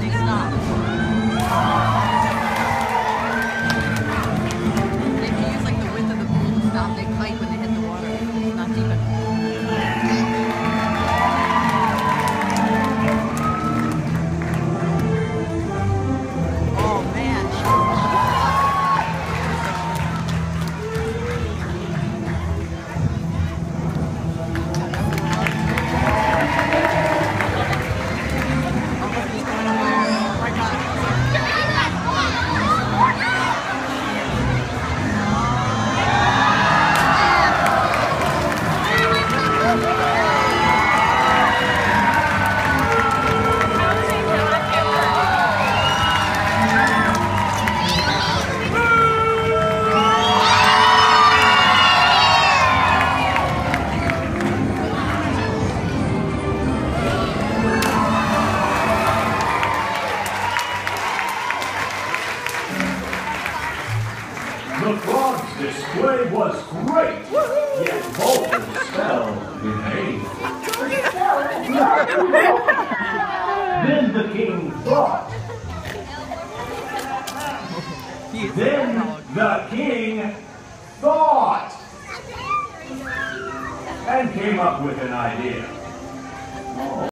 ですが。The frog's display was great, yet Vulcan's spell remained. Then the king thought. Then the king thought and came up with an idea.